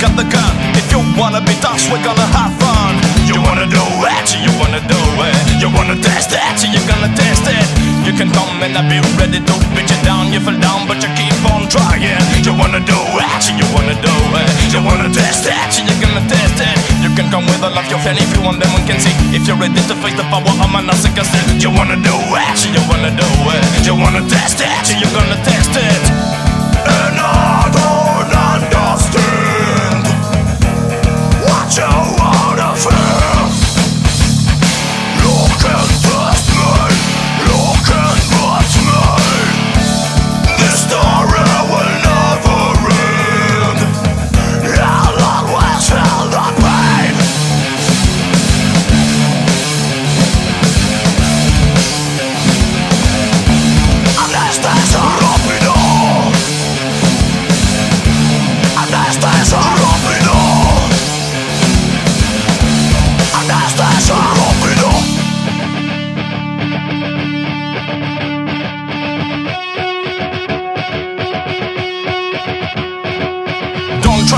got the gun. If you wanna be tough, we're gonna have fun. You wanna do it, you wanna do it. You wanna test it, you're gonna test it. You can come and I'll be ready to beat you down. You fall down, but you keep on trying. You wanna do it, you wanna do it. You wanna test it, you're gonna test it. You can come with all of your friends if you want them, one can see. If you're ready to face the power of my narcissist, you wanna do it, you wanna do it. You wanna test it, you're gonna test it. Uh, and I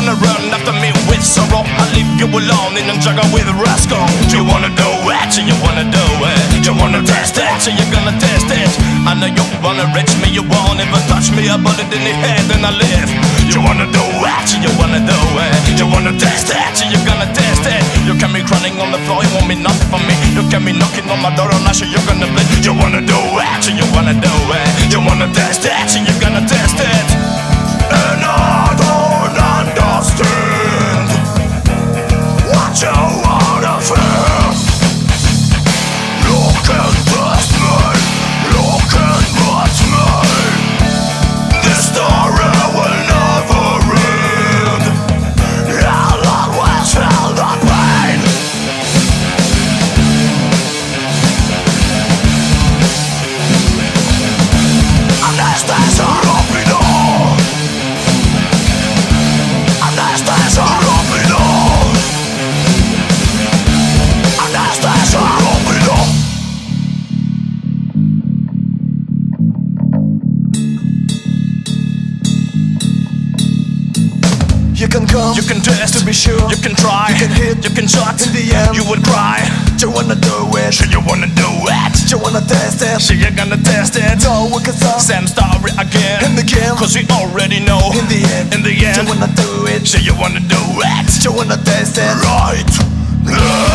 To run after me with sorrow. I'll leave you alone in a jungle with a rascal. You wanna do it, you wanna do it. You wanna test it, so you're gonna test it. I know you wanna reach me, you won't ever touch me. A bullet in the head and I live. You wanna do it, you wanna do it. You wanna test it, so you're gonna test it. You can be crying on the floor, you won't mean nothing for me. You can be knocking on my door and I sure you're gonna bleed. You wanna do it, so you wanna do it. You wanna test it, so you're You can come, You can test to be sure. You can try. You can hit. You can shot. In the end. you would cry. Do You wanna do it, Sure you wanna do it. Do you wanna test it. Sure you're gonna test it. No, we can stop. Same story again. And again. Cause we already know. In the end, In the end, do you wanna do it, Sure you wanna do it. Do you wanna test it. Right. Yeah.